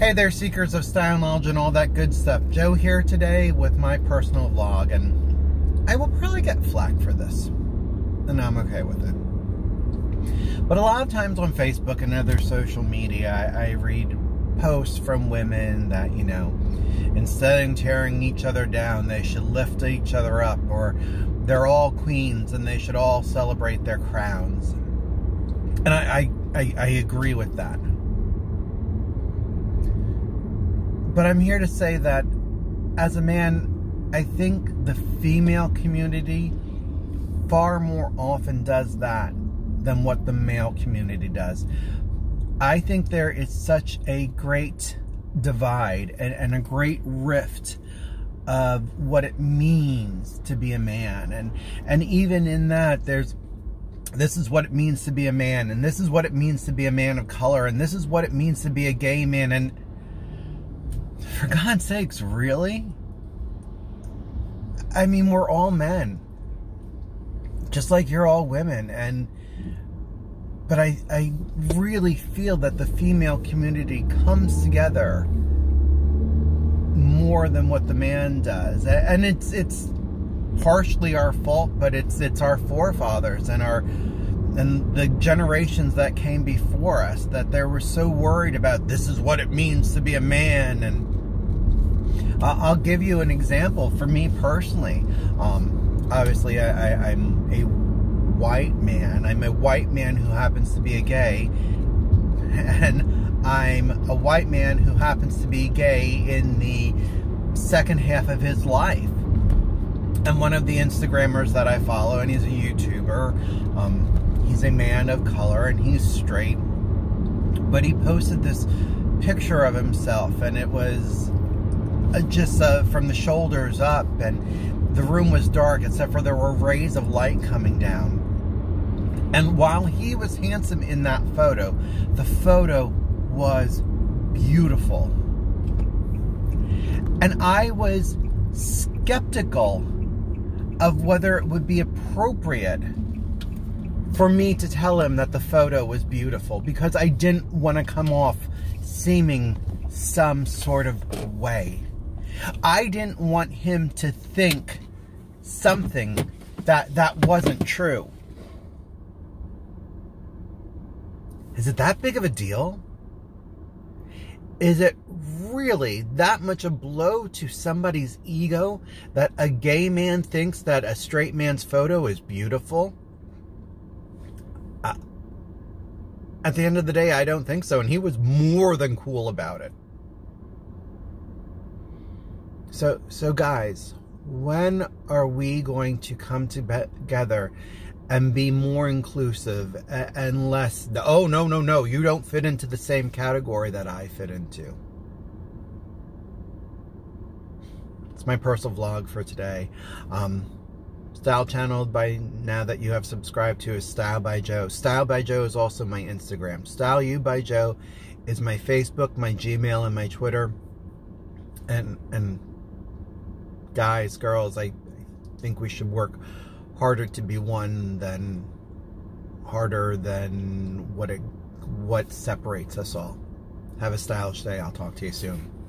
Hey there, seekers of style knowledge and all that good stuff. Joe here today with my personal vlog, and I will probably get flack for this, and I'm okay with it. But a lot of times on Facebook and other social media, I, I read posts from women that, you know, instead of tearing each other down, they should lift each other up, or they're all queens and they should all celebrate their crowns. And I, I, I, I agree with that. But I'm here to say that as a man, I think the female community far more often does that than what the male community does. I think there is such a great divide and, and a great rift of what it means to be a man and and even in that there's this is what it means to be a man and this is what it means to be a man of color and this is what it means to be a gay man and for God's sakes, really? I mean, we're all men. Just like you're all women. And, but I, I really feel that the female community comes together more than what the man does. And it's, it's partially our fault, but it's, it's our forefathers and our, and the generations that came before us that they were so worried about this is what it means to be a man and I'll give you an example for me personally. Um, obviously, I, am a white man. I'm a white man who happens to be a gay. And I'm a white man who happens to be gay in the second half of his life. And one of the Instagrammers that I follow, and he's a YouTuber, um, he's a man of color and he's straight. But he posted this picture of himself, and it was just uh, from the shoulders up, and the room was dark except for there were rays of light coming down. And while he was handsome in that photo, the photo was beautiful. And I was skeptical of whether it would be appropriate for me to tell him that the photo was beautiful because I didn't want to come off seeming some sort of way. I didn't want him to think something that that wasn't true. Is it that big of a deal? Is it really that much a blow to somebody's ego that a gay man thinks that a straight man's photo is beautiful? Uh, at the end of the day, I don't think so. And he was more than cool about it. So, so guys, when are we going to come together and be more inclusive and less, oh, no, no, no, you don't fit into the same category that I fit into. It's my personal vlog for today. Um, style channel by now that you have subscribed to is Style by Joe. Style by Joe is also my Instagram. Style You by Joe is my Facebook, my Gmail, and my Twitter. And, and guys, girls, I think we should work harder to be one than harder than what it what separates us all. Have a stylish day. I'll talk to you soon.